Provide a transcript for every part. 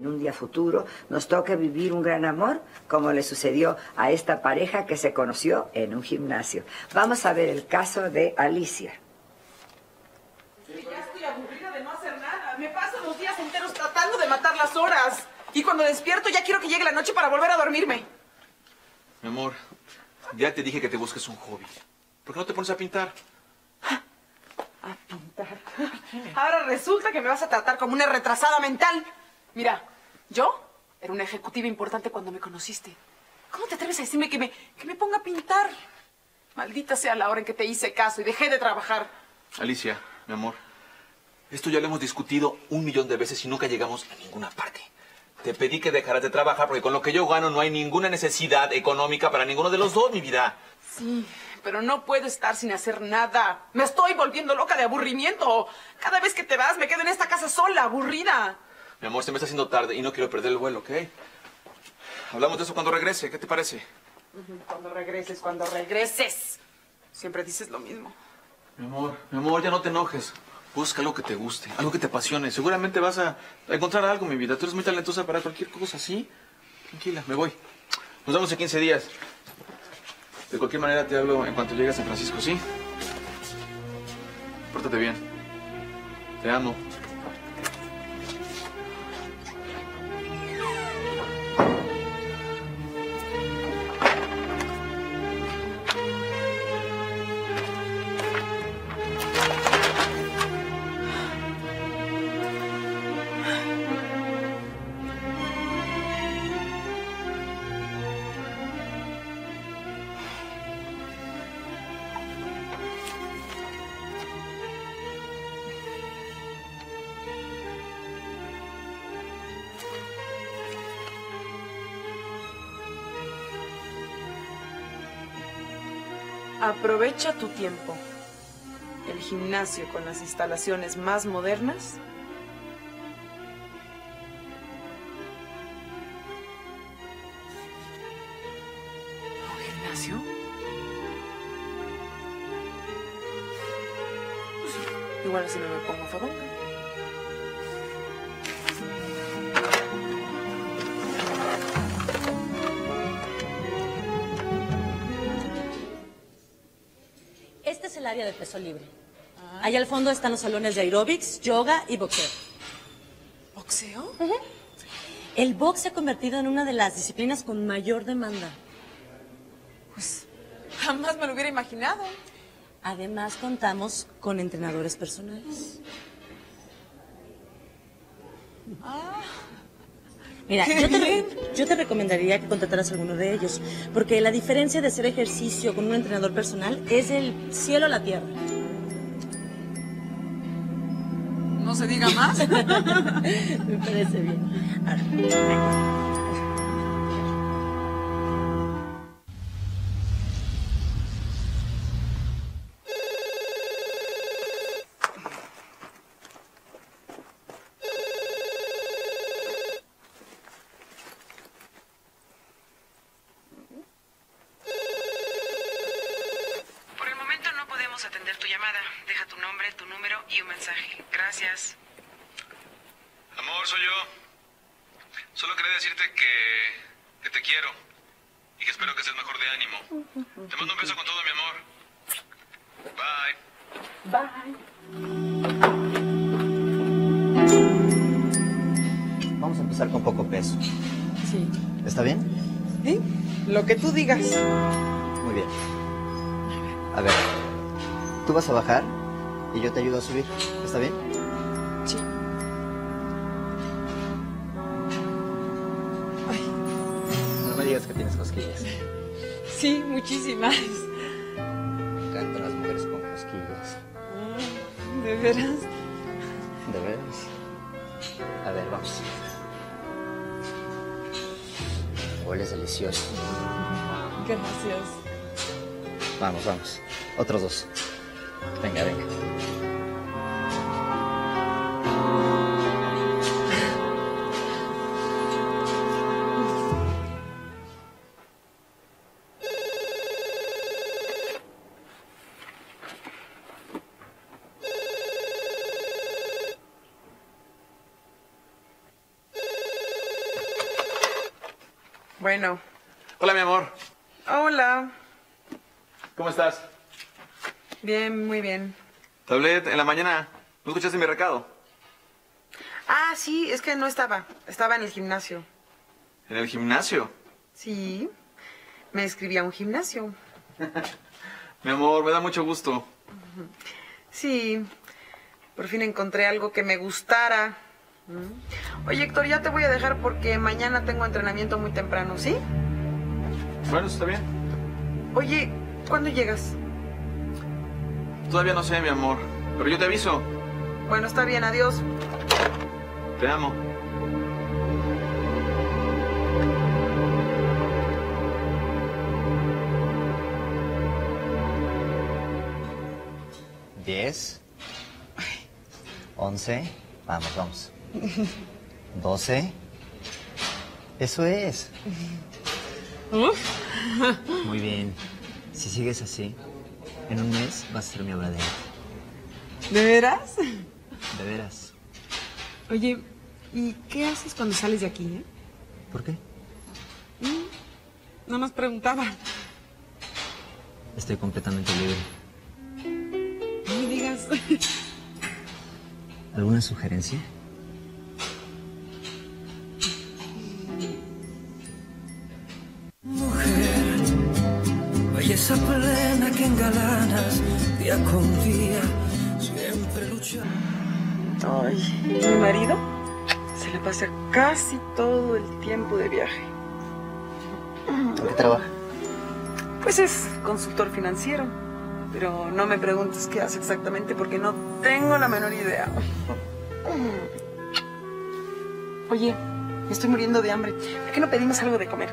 En un día futuro nos toca vivir un gran amor, como le sucedió a esta pareja que se conoció en un gimnasio. Vamos a ver el caso de Alicia. Ya estoy aburrida de no hacer nada. Me paso los días enteros tratando de matar las horas. Y cuando despierto ya quiero que llegue la noche para volver a dormirme. Mi amor, ya te dije que te busques un hobby. ¿Por qué no te pones a pintar? A pintar. Ahora resulta que me vas a tratar como una retrasada mental. Mira, yo era una ejecutiva importante cuando me conociste. ¿Cómo te atreves a decirme que me, que me ponga a pintar? Maldita sea la hora en que te hice caso y dejé de trabajar. Alicia, mi amor, esto ya lo hemos discutido un millón de veces y nunca llegamos a ninguna parte. Te pedí que dejaras de trabajar porque con lo que yo gano no hay ninguna necesidad económica para ninguno de los dos, mi vida. Sí, pero no puedo estar sin hacer nada. Me estoy volviendo loca de aburrimiento. Cada vez que te vas me quedo en esta casa sola, aburrida. Mi amor, se me está haciendo tarde y no quiero perder el vuelo, ¿ok? Hablamos de eso cuando regrese, ¿qué te parece? Cuando regreses, cuando regreses. Siempre dices lo mismo. Mi amor, mi amor, ya no te enojes. Busca algo que te guste, algo que te apasione. Seguramente vas a encontrar algo, mi vida. Tú eres muy talentosa para cualquier cosa, ¿sí? Tranquila, me voy. Nos vemos en 15 días. De cualquier manera te hablo en cuanto llegue a San Francisco, ¿sí? Pórtate bien. Te amo. Aprovecha tu tiempo. El gimnasio con las instalaciones más modernas. Pues igual así no me pongo fodonga. Área de peso libre. Allá al fondo están los salones de aeróbics, yoga y boxeo. ¿Boxeo? El box se ha convertido en una de las disciplinas con mayor demanda. Pues jamás me lo hubiera imaginado. Además, contamos con entrenadores personales. Mira, yo te, yo te recomendaría que contrataras a alguno de ellos, porque la diferencia de hacer ejercicio con un entrenador personal es el cielo a la tierra. No se diga más. Me parece bien. Ahora, llamada. Deja tu nombre, tu número y un mensaje. Gracias. Amor, soy yo. Solo quería decirte que, que te quiero y que espero que estés mejor de ánimo. Te mando un beso con todo mi amor. Bye. Vamos a empezar con poco peso. Sí. ¿Está bien? ¿Sí? Lo que tú digas. Muy bien. A ver, tú vas a bajar y yo te ayudo a subir. ¿Está bien? Sí. Ay, No me digas que tienes cosquillas. sí, muchísimas. Me encantan las mujeres con cosquillas. ¿De veras? ¿De veras? A ver, vamos. Hueles delicioso. Gracias. Vamos, vamos. Otros dos. Venga, venga. Bueno. Hola, mi amor. Hola. ¿Cómo estás? Bien, muy bien. Hablé en la mañana. ¿No escuchaste mi recado? Ah, sí, es que no estaba. Estaba en el gimnasio. ¿En el gimnasio? Sí. Me escribí a un gimnasio. Mi amor, me da mucho gusto. Sí. Por fin encontré algo que me gustara. Mm. Oye, Héctor, ya te voy a dejar porque mañana tengo entrenamiento muy temprano, ¿sí? Bueno, está bien. Oye, ¿cuándo llegas? Todavía no sé, mi amor. Pero yo te aviso. Bueno, está bien, adiós. Te amo. Diez. Once. Vamos, vamos. Doce. Eso es. Muy bien. Si sigues así, en un mes vas a ser mi obra de arte. ¿De veras? De veras. Oye, ¿y qué haces cuando sales de aquí, eh? ¿Por qué? No nos preguntaba. Estoy completamente libre. No me digas. ¿Alguna sugerencia? Engalanas día con día, siempre lucha. Ay, mi marido se le pasa casi todo el tiempo de viaje. ¿En qué trabaja? Pues es consultor financiero. Pero no me preguntes qué hace exactamente porque no tengo la menor idea. Oye, me estoy muriendo de hambre. ¿Por qué no pedimos algo de comer?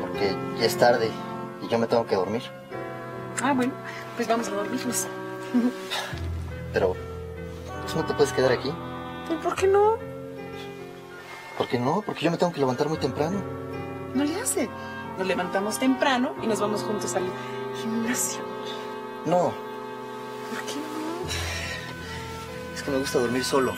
Porque ya es tarde y yo me tengo que dormir. Ah, bueno, pues vamos a dormirnos. Pero, ¿tú no te puedes quedar aquí? ¿Y por qué no? ¿Por qué no? Porque yo me tengo que levantar muy temprano. No le hace. Nos levantamos temprano y nos vamos juntos al gimnasio. No, ¿Por qué no? es que me gusta dormir solo.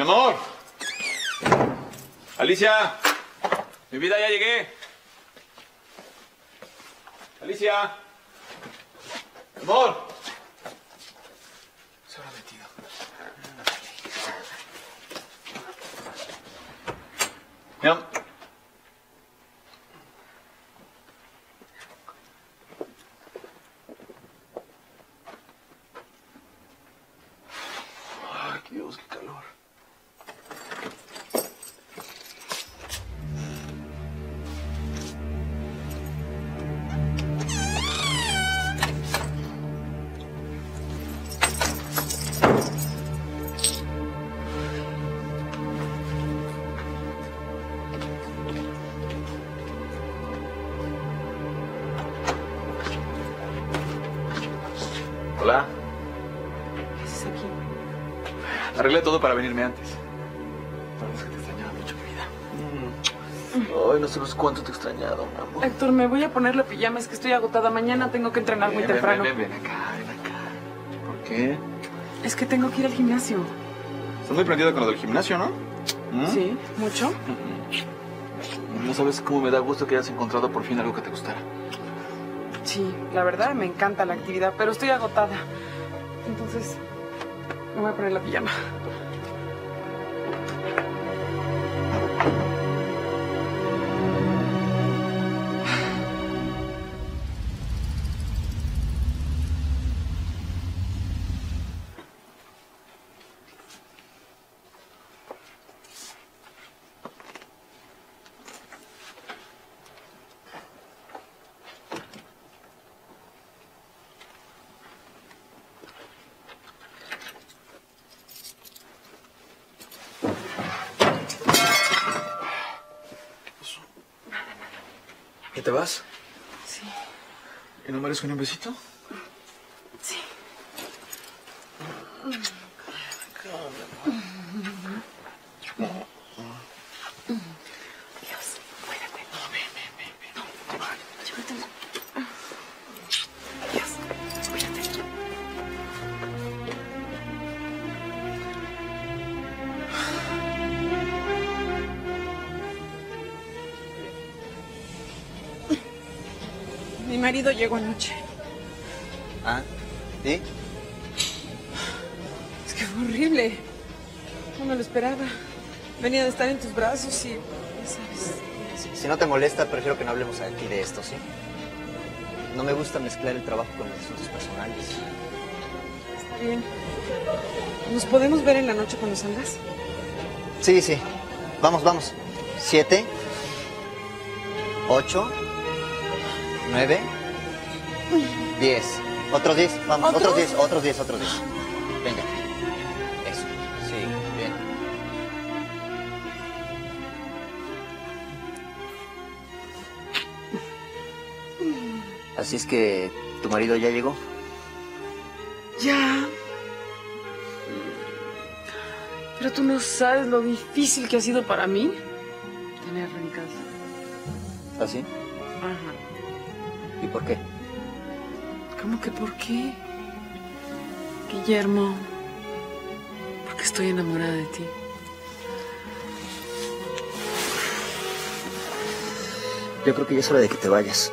Mi amor. Alicia. Mi vida, ya llegué. Alicia. Mi amor. Se habrá metido. Mi am- Ay, Dios, qué calor. Todo para venirme antes. Pero es que te extrañaba mucho, mi vida. Ay, no sabes cuánto te he extrañado, mi amor. Héctor, me voy a poner la pijama, es que estoy agotada. Mañana tengo que entrenar muy ven, temprano. Ven, ven, ven acá, ven acá. ¿Por qué? Es que tengo que ir al gimnasio. Estás muy prendida con lo del gimnasio, ¿no? ¿Mm? Sí, mucho. No sabes cómo me da gusto que hayas encontrado por fin algo que te gustara. Sí, la verdad me encanta la actividad, pero estoy agotada. Entonces, me voy a poner la pijama. Te vas? Sí, ¿Y no merezco ni un besito? sí. Marido llegó anoche. Ah, ¿y? Es que fue horrible. No me lo esperaba. Venía de estar en tus brazos y... ya sabes. Si no te molesta, prefiero que no hablemos aquí de esto, ¿sí? No me gusta mezclar el trabajo con los asuntos personales. Está bien. ¿Nos podemos ver en la noche cuando salgas? Sí, sí. Vamos, vamos. Siete. Ocho. Nueve. Diez. Otros diez. Vamos, ¿Otros? otros diez, otros diez, otros diez. Venga. Eso. Sí, bien. Así es que tu marido ya llegó. Ya. Pero tú no sabes lo difícil que ha sido para mí tenerlo en casa. ¿Así? Ajá. Que por qué? Guillermo, porque estoy enamorada de ti. Yo creo que ya es hora de que te vayas.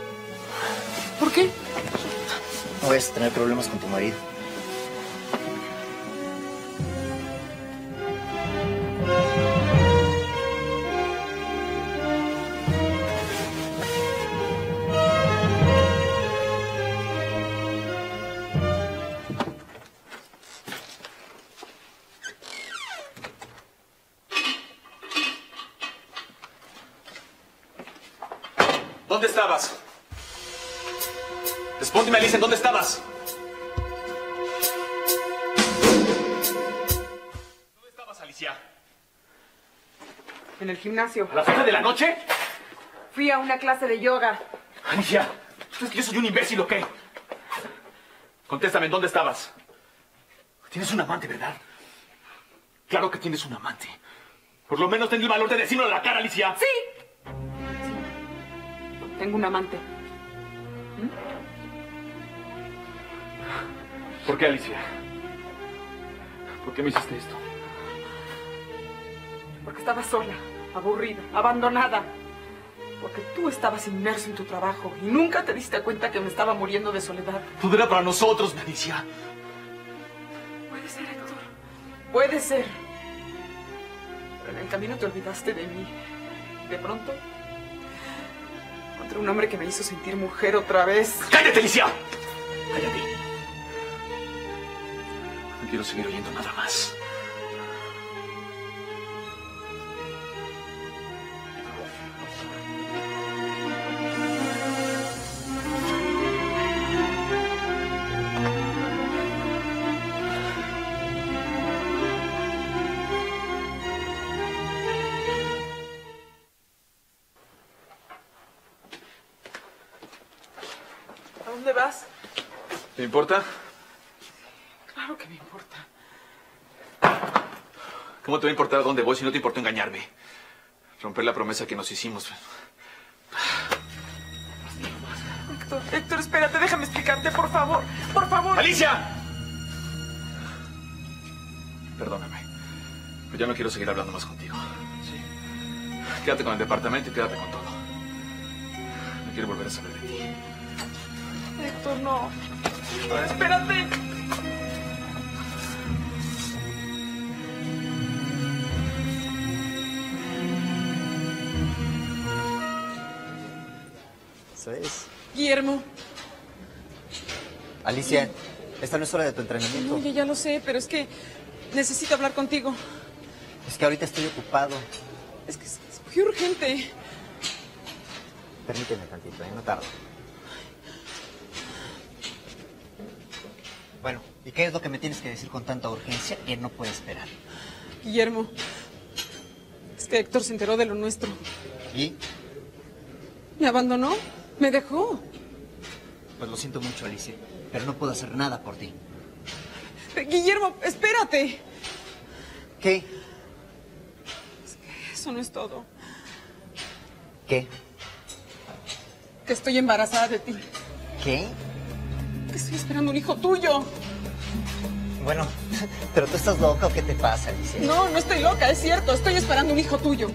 ¿Por qué? No vayas a tener problemas con tu marido. ¿Dónde estabas? Respóndeme, Alicia, ¿dónde estabas? ¿Dónde estabas, Alicia? En el gimnasio. ¿A las 12 de la noche? Fui a una clase de yoga. Alicia, ¿tú crees que yo soy un imbécil o qué? Contéstame, ¿en dónde estabas? Tienes un amante, ¿verdad? Claro que tienes un amante. Por lo menos ten el valor de decirlo a la cara, Alicia. ¡Sí! Tengo un amante. ¿Por qué, Alicia? ¿Por qué me hiciste esto? Porque estaba sola, aburrida, abandonada. Porque tú estabas inmerso en tu trabajo y nunca te diste cuenta que me estaba muriendo de soledad. Todo era para nosotros, Alicia. Puede ser, Héctor. Puede ser. Pero en el camino te olvidaste de mí. De pronto, un hombre que me hizo sentir mujer otra vez. ¡Cállate, Alicia! ¡Cállate! No quiero seguir oyendo nada más. Importa? Claro que me importa. ¿Cómo te va a importar a dónde voy si no te importó engañarme? Romper la promesa que nos hicimos. Héctor, Héctor, espérate, déjame explicarte, por favor. Por favor. ¡Alicia! Perdóname. Pero ya no quiero seguir hablando más contigo. Sí. Quédate con el departamento y quédate con todo. No quiero volver a saber de ti. Héctor, no. Espérate. Eso es. Guillermo. Alicia, esta no es hora de tu entrenamiento. Oye, ya lo sé, pero es que necesito hablar contigo. Es que ahorita estoy ocupado. Es que es, es muy urgente. Permíteme tantito, ¿eh? No tardo. Bueno, ¿y qué es lo que me tienes que decir con tanta urgencia que no puede esperar? Guillermo. Es que Héctor se enteró de lo nuestro. ¿Y? Me abandonó. Me dejó. Pues lo siento mucho, Alicia, pero no puedo hacer nada por ti. Guillermo, espérate. ¿Qué? Eso no es todo. ¿Qué? Que estoy embarazada de ti. ¿Qué? Que estoy esperando un hijo tuyo. Bueno, pero tú estás loca o qué te pasa, Alicia? No, no estoy loca, es cierto. Estoy esperando un hijo tuyo.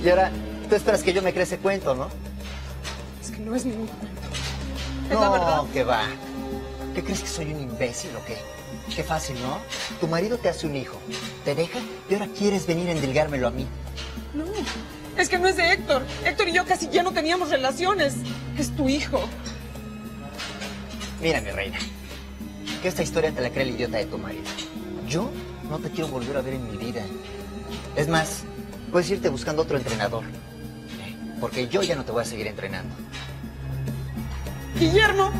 Y ahora, tú esperas que yo me cree ese cuento, ¿no? Es que no es ningún cuento. Es la verdad. No, que va. ¿Qué crees que soy un imbécil o qué? Qué fácil, ¿no? Tu marido te hace un hijo, te deja y ahora quieres venir a endilgármelo a mí. No, es que no es de Héctor. Héctor y yo casi ya no teníamos relaciones. Es tu hijo. Mira, mi reina, que esta historia te la cree el idiota de tu marido. Yo no te quiero volver a ver en mi vida. Es más, puedes irte buscando otro entrenador. ¿eh? Porque yo ya no te voy a seguir entrenando. Guillermo.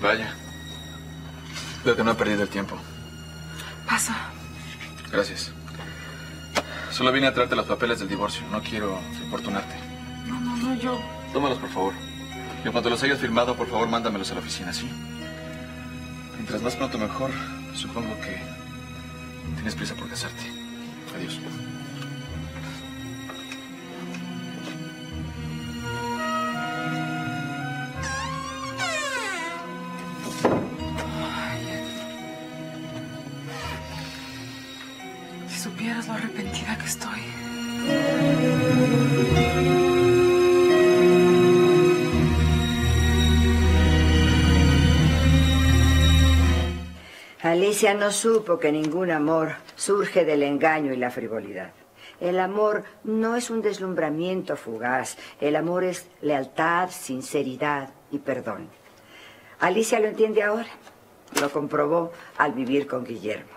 Vaya. Veo que no he perdido el tiempo. Pasa. Gracias. Solo vine a traerte los papeles del divorcio. No quiero importunarte. No, no, no, yo. Tómalos, por favor. Y en cuanto los hayas firmado, por favor, mándamelos a la oficina, ¿sí? Mientras más pronto mejor, supongo que tienes prisa por casarte. Adiós. Supieras lo arrepentida que estoy. Alicia no supo que ningún amor surge del engaño y la frivolidad. El amor no es un deslumbramiento fugaz. El amor es lealtad, sinceridad y perdón. Alicia lo entiende ahora. Lo comprobó al vivir con Guillermo.